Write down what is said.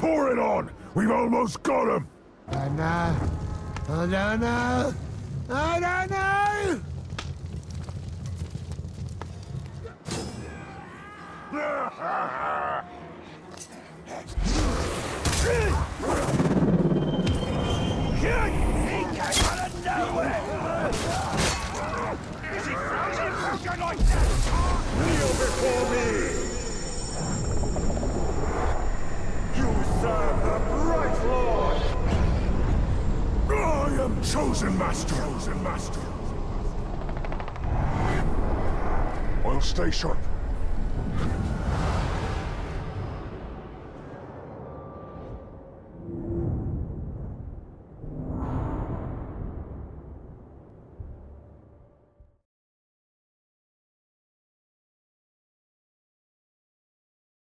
Pour it on! We've almost got him! I know. I don't know. I don't know. He came out of nowhere! Is he frozen fucking like that? Lord! I am chosen master! Chosen master! I'll stay sharp.